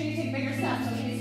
sure you take bigger steps, okay,